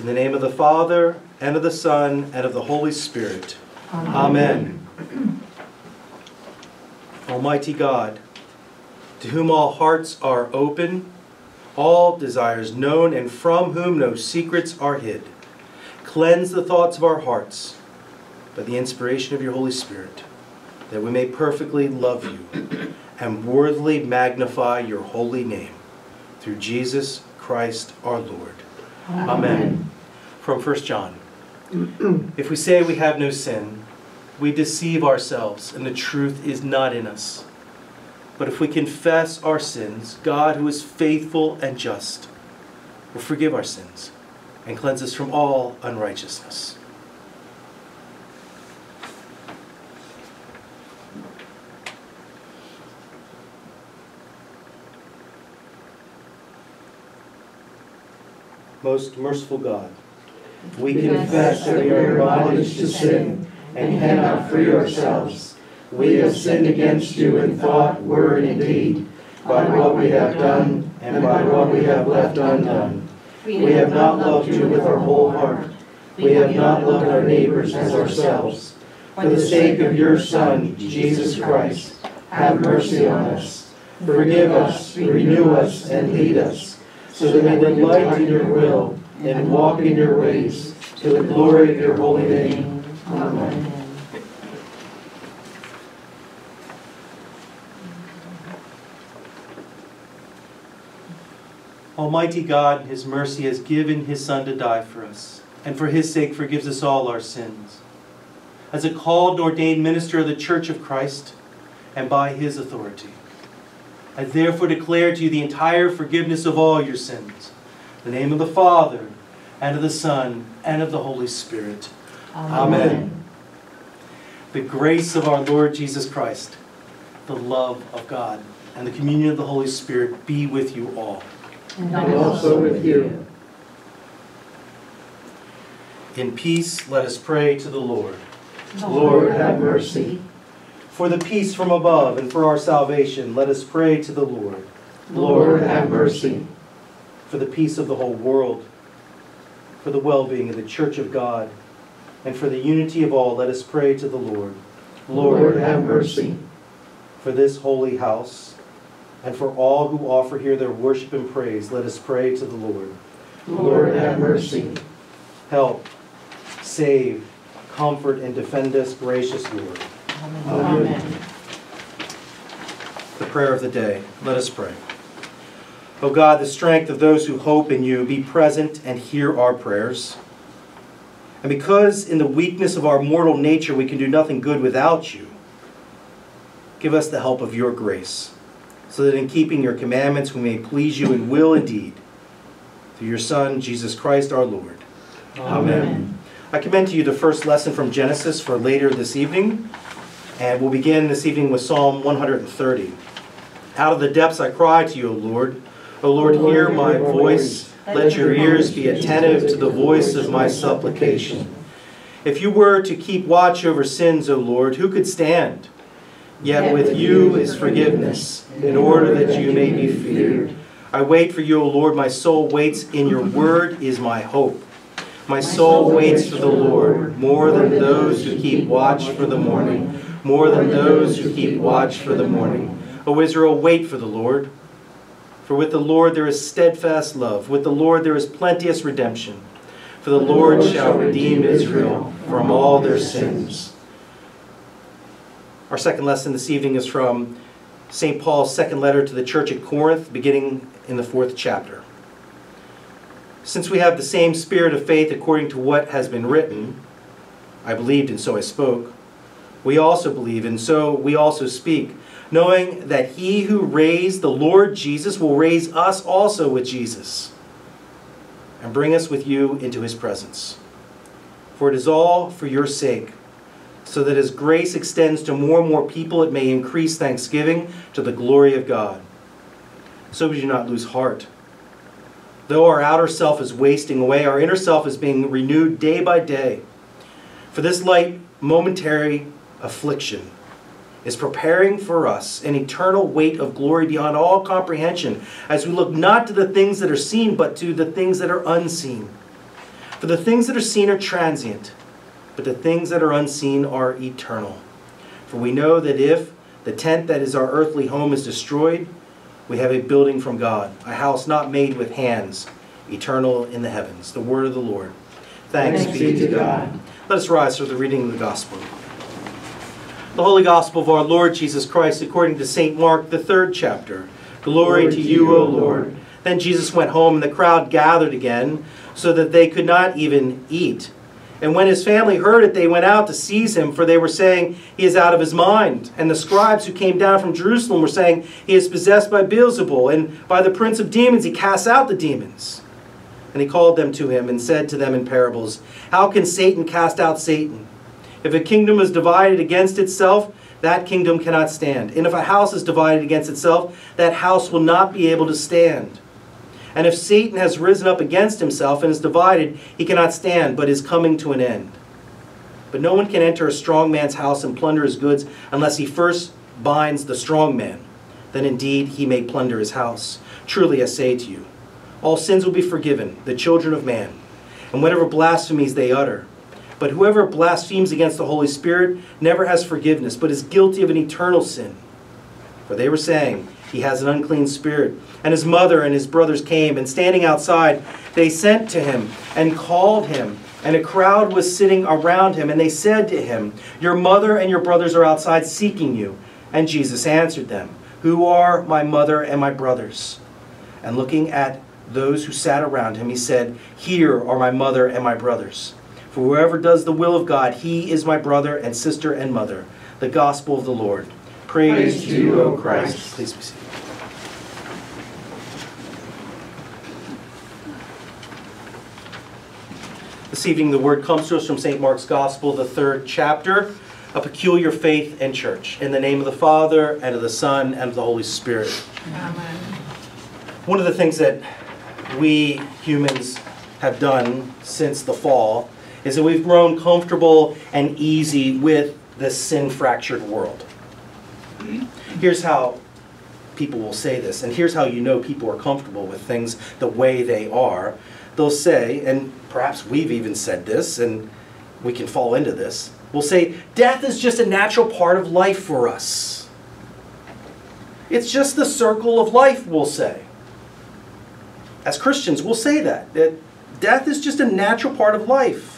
In the name of the Father, and of the Son, and of the Holy Spirit. Amen. Almighty God, to whom all hearts are open, all desires known, and from whom no secrets are hid, cleanse the thoughts of our hearts by the inspiration of your Holy Spirit, that we may perfectly love you and worthily magnify your holy name. Through Jesus Christ our Lord. Amen. From 1 John. if we say we have no sin, we deceive ourselves, and the truth is not in us. But if we confess our sins, God, who is faithful and just, will forgive our sins and cleanse us from all unrighteousness. Most merciful God, we confess that we are bondage to sin and cannot free ourselves. We have sinned against you in thought, word, and deed, by what we have done and by what we have left undone. We have not loved you with our whole heart. We have not loved our neighbors as ourselves. For the sake of your Son, Jesus Christ, have mercy on us. Forgive us, renew us, and lead us, so that we delight in your will and walk in your ways, to the glory of your holy name. Amen. Almighty God, in His mercy, has given His Son to die for us, and for His sake forgives us all our sins. As a called and ordained minister of the Church of Christ, and by His authority, I therefore declare to you the entire forgiveness of all your sins. In the name of the Father, and of the Son, and of the Holy Spirit. Amen. Amen. The grace of our Lord Jesus Christ, the love of God, and the communion of the Holy Spirit be with you all and also with you. In peace, let us pray to the Lord. Lord, have mercy. For the peace from above and for our salvation, let us pray to the Lord. Lord, have mercy. For the peace of the whole world, for the well being of the Church of God, and for the unity of all, let us pray to the Lord. Lord, have mercy. For this holy house, and for all who offer here their worship and praise, let us pray to the Lord. Lord, have mercy. Help, save, comfort, and defend us, gracious Lord. Amen. Amen. The prayer of the day. Let us pray. O God, the strength of those who hope in you, be present and hear our prayers. And because in the weakness of our mortal nature we can do nothing good without you, give us the help of your grace so that in keeping your commandments we may please you in will and deed. Through your Son, Jesus Christ our Lord. Amen. Amen. I commend to you the first lesson from Genesis for later this evening. And we'll begin this evening with Psalm 130. Out of the depths I cry to you, O Lord. O Lord, hear my voice. Let your ears be attentive to the voice of my supplication. If you were to keep watch over sins, O Lord, who could stand? Yet with you is forgiveness, in order that you may be feared. I wait for you, O Lord. My soul waits in your word is my hope. My soul waits for the Lord more than those who keep watch for the morning, more than those who keep watch for the morning. O Israel, wait for the Lord. For with the Lord there is steadfast love, with the Lord there is plenteous redemption. For the Lord shall redeem Israel from all their sins. Our second lesson this evening is from St. Paul's second letter to the church at Corinth, beginning in the fourth chapter. Since we have the same spirit of faith according to what has been written, I believed and so I spoke, we also believe and so we also speak, knowing that he who raised the Lord Jesus will raise us also with Jesus and bring us with you into his presence. For it is all for your sake so that as grace extends to more and more people, it may increase thanksgiving to the glory of God. So we do not lose heart. Though our outer self is wasting away, our inner self is being renewed day by day. For this light, momentary affliction is preparing for us an eternal weight of glory beyond all comprehension as we look not to the things that are seen, but to the things that are unseen. For the things that are seen are transient, but the things that are unseen are eternal. For we know that if the tent that is our earthly home is destroyed, we have a building from God, a house not made with hands, eternal in the heavens. The word of the Lord. Thanks, Thanks be to God. Let us rise for the reading of the gospel. The Holy Gospel of our Lord Jesus Christ according to St. Mark, the third chapter. Glory, to you, O Lord. Then Jesus went home, and the crowd gathered again, so that they could not even eat. And when his family heard it, they went out to seize him, for they were saying, He is out of his mind. And the scribes who came down from Jerusalem were saying, He is possessed by Beelzebul, and by the prince of demons he casts out the demons. And he called them to him and said to them in parables, How can Satan cast out Satan? If a kingdom is divided against itself, that kingdom cannot stand. And if a house is divided against itself, that house will not be able to stand. And if Satan has risen up against himself and is divided, he cannot stand, but is coming to an end. But no one can enter a strong man's house and plunder his goods unless he first binds the strong man. Then indeed he may plunder his house. Truly I say to you, all sins will be forgiven, the children of man, and whatever blasphemies they utter. But whoever blasphemes against the Holy Spirit never has forgiveness, but is guilty of an eternal sin. For they were saying, He has an unclean spirit. And his mother and his brothers came, and standing outside, they sent to him and called him. And a crowd was sitting around him, and they said to him, Your mother and your brothers are outside seeking you. And Jesus answered them, Who are my mother and my brothers? And looking at those who sat around him, he said, Here are my mother and my brothers. For whoever does the will of God, he is my brother and sister and mother. The gospel of the Lord. Praise, Praise to you, O Christ. Please be seated. This evening, the word comes to us from St. Mark's Gospel, the third chapter, A Peculiar Faith and Church. In the name of the Father, and of the Son, and of the Holy Spirit. Amen. One of the things that we humans have done since the fall is that we've grown comfortable and easy with this sin fractured world. Here's how people will say this, and here's how you know people are comfortable with things the way they are. They'll say, and perhaps we've even said this, and we can fall into this, we'll say, death is just a natural part of life for us. It's just the circle of life, we'll say. As Christians, we'll say that, that death is just a natural part of life.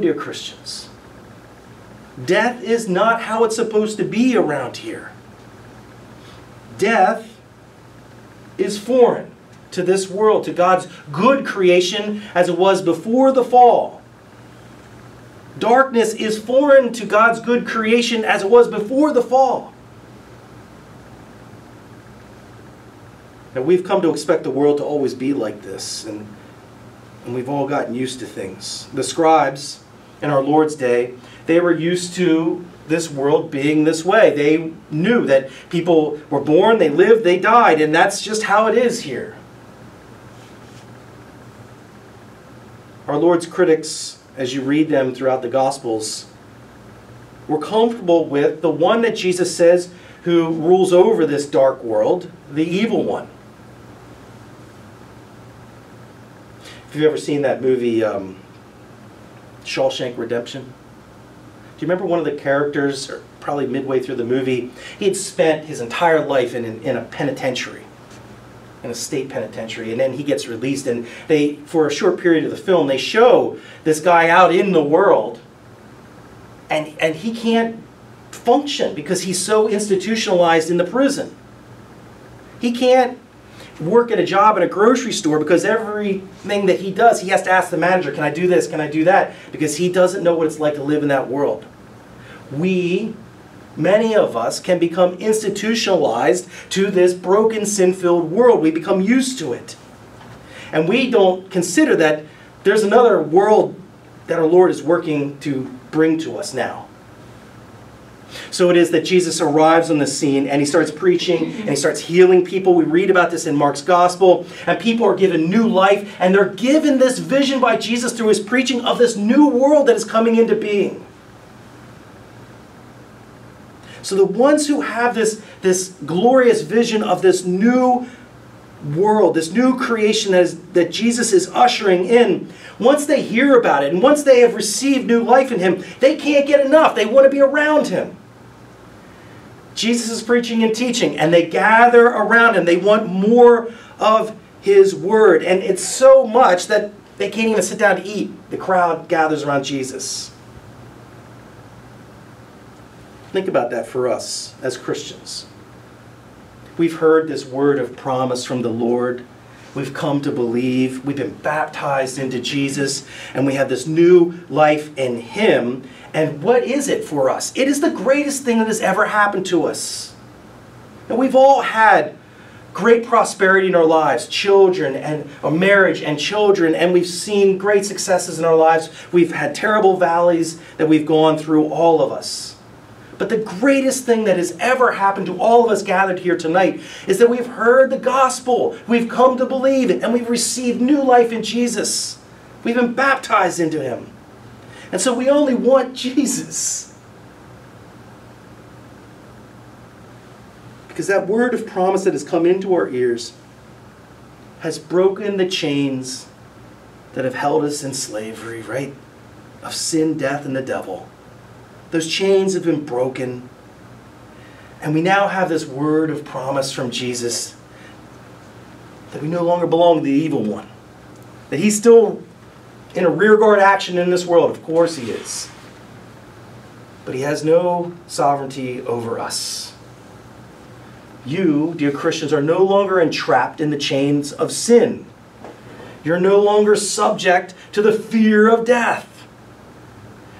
Dear Christians. Death is not how it's supposed to be around here. Death is foreign to this world, to God's good creation as it was before the fall. Darkness is foreign to God's good creation as it was before the fall. Now, we've come to expect the world to always be like this, and, and we've all gotten used to things. The scribes in our Lord's day, they were used to this world being this way. They knew that people were born, they lived, they died, and that's just how it is here. Our Lord's critics, as you read them throughout the Gospels, were comfortable with the one that Jesus says who rules over this dark world, the evil one. If you've ever seen that movie, um, Shawshank Redemption, do you remember one of the characters, or probably midway through the movie, he had spent his entire life in, in, in a penitentiary, in a state penitentiary, and then he gets released, and they, for a short period of the film, they show this guy out in the world, and, and he can't function because he's so institutionalized in the prison. He can't work at a job in a grocery store because everything that he does, he has to ask the manager, can I do this, can I do that? Because he doesn't know what it's like to live in that world. We, many of us, can become institutionalized to this broken, sin filled world. We become used to it. And we don't consider that there's another world that our Lord is working to bring to us now. So it is that Jesus arrives on the scene and he starts preaching and he starts healing people. We read about this in Mark's gospel. And people are given new life and they're given this vision by Jesus through his preaching of this new world that is coming into being. So the ones who have this, this glorious vision of this new world, this new creation that, is, that Jesus is ushering in, once they hear about it and once they have received new life in Him, they can't get enough. They want to be around Him. Jesus is preaching and teaching, and they gather around Him. They want more of His Word. And it's so much that they can't even sit down to eat. The crowd gathers around Jesus. Think about that for us as Christians. We've heard this word of promise from the Lord. We've come to believe. We've been baptized into Jesus, and we have this new life in Him. And what is it for us? It is the greatest thing that has ever happened to us. And we've all had great prosperity in our lives, children and a marriage and children, and we've seen great successes in our lives. We've had terrible valleys that we've gone through, all of us. But the greatest thing that has ever happened to all of us gathered here tonight is that we've heard the gospel, we've come to believe it, and we've received new life in Jesus. We've been baptized into Him. And so we only want Jesus. Because that word of promise that has come into our ears has broken the chains that have held us in slavery, right? Of sin, death, and the devil. Those chains have been broken. And we now have this word of promise from Jesus that we no longer belong to the evil one. That he's still in a rearguard action in this world. Of course he is. But he has no sovereignty over us. You, dear Christians, are no longer entrapped in the chains of sin. You're no longer subject to the fear of death.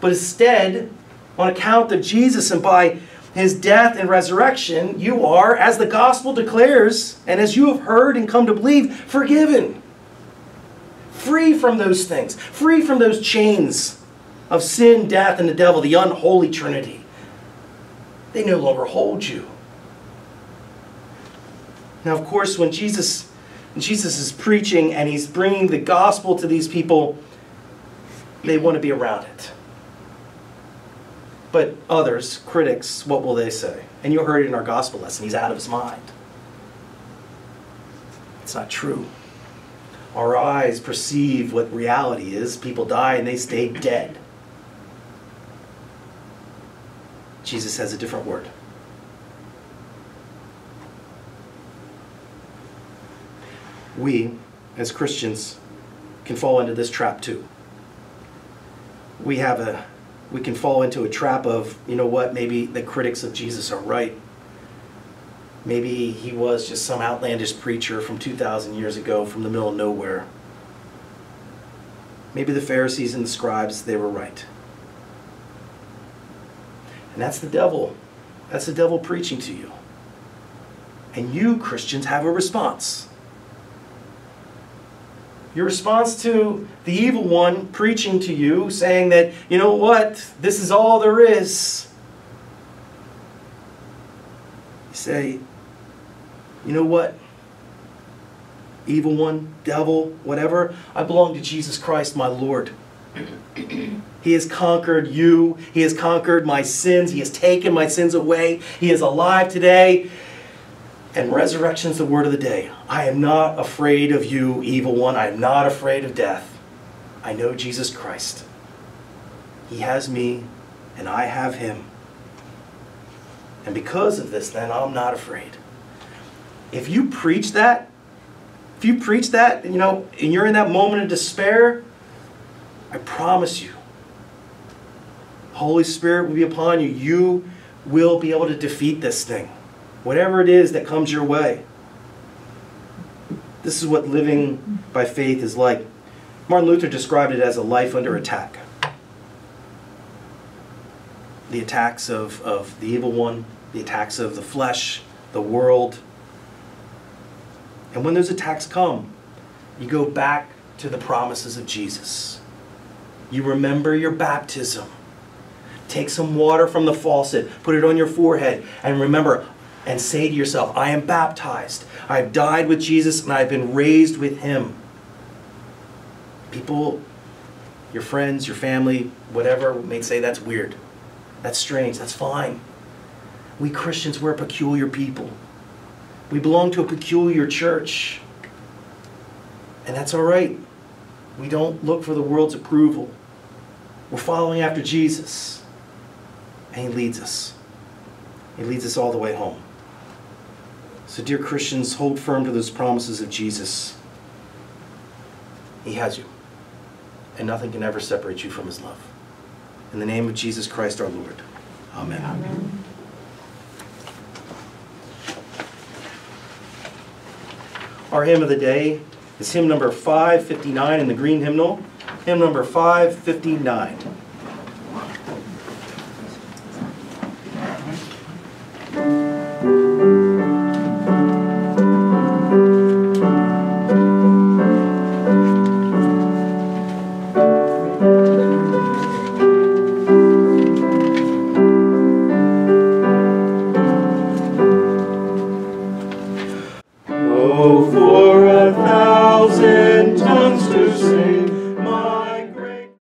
But instead, on account of Jesus and by his death and resurrection, you are, as the gospel declares, and as you have heard and come to believe, forgiven. Free from those things, free from those chains of sin, death, and the devil, the unholy trinity. They no longer hold you. Now, of course, when Jesus, Jesus is preaching and he's bringing the gospel to these people, they want to be around it. But others, critics, what will they say? And you heard it in our gospel lesson. He's out of his mind. It's not true. Our eyes perceive what reality is. People die and they stay dead. Jesus has a different word. We, as Christians, can fall into this trap too. We have a we can fall into a trap of, you know what, maybe the critics of Jesus are right. Maybe he was just some outlandish preacher from 2,000 years ago from the middle of nowhere. Maybe the Pharisees and the scribes, they were right. And that's the devil. That's the devil preaching to you. And you, Christians, have a response. Your response to the evil one preaching to you, saying that, you know what, this is all there is. You say, you know what, evil one, devil, whatever, I belong to Jesus Christ, my Lord. He has conquered you. He has conquered my sins. He has taken my sins away. He is alive today. And resurrection is the word of the day. I am not afraid of you, evil one. I am not afraid of death. I know Jesus Christ. He has me, and I have him. And because of this, then I'm not afraid. If you preach that, if you preach that, you know, and you're in that moment of despair, I promise you, Holy Spirit will be upon you. You will be able to defeat this thing whatever it is that comes your way. This is what living by faith is like. Martin Luther described it as a life under attack. The attacks of, of the evil one, the attacks of the flesh, the world. And when those attacks come, you go back to the promises of Jesus. You remember your baptism. Take some water from the faucet, put it on your forehead, and remember, and say to yourself, I am baptized. I've died with Jesus and I've been raised with him. People, your friends, your family, whatever, may say that's weird. That's strange. That's fine. We Christians, we're a peculiar people. We belong to a peculiar church. And that's all right. We don't look for the world's approval. We're following after Jesus. And He leads us. He leads us all the way home. So, dear Christians, hold firm to those promises of Jesus. He has you. And nothing can ever separate you from His love. In the name of Jesus Christ our Lord. Amen. Amen. Our hymn of the day is hymn number 559 in the green hymnal. Hymn number 559.